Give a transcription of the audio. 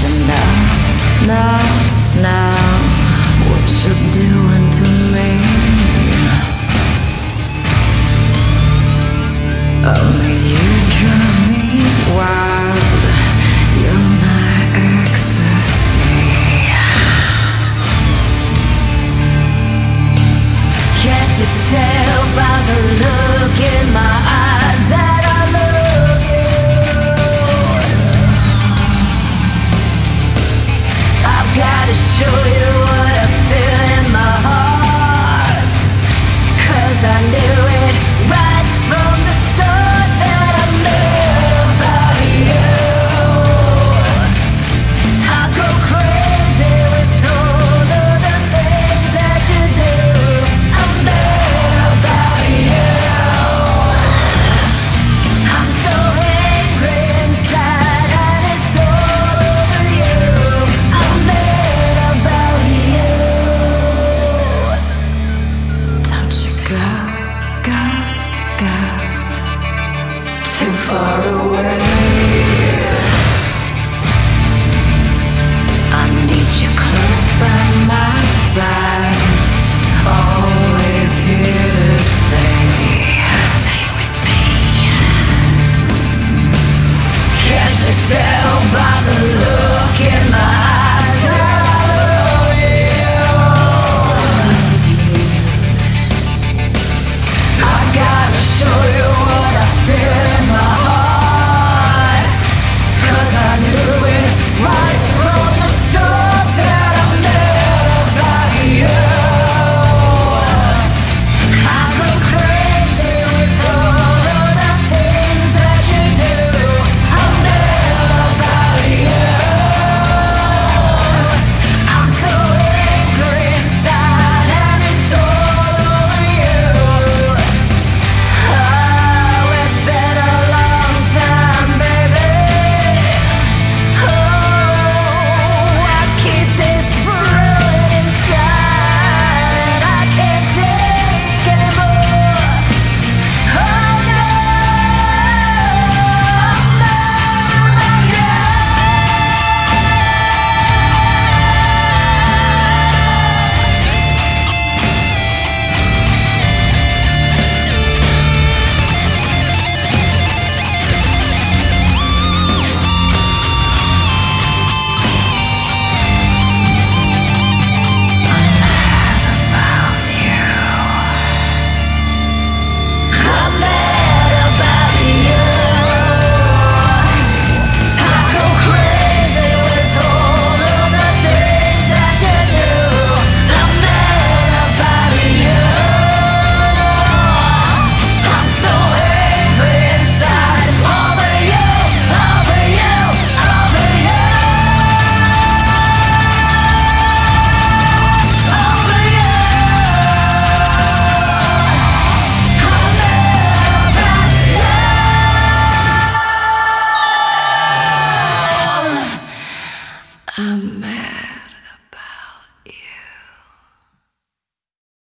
you now, now, now, what you're doing to me. Oh, you drive me wild. You're my ecstasy. Can't you tell by the look in my eyes? um,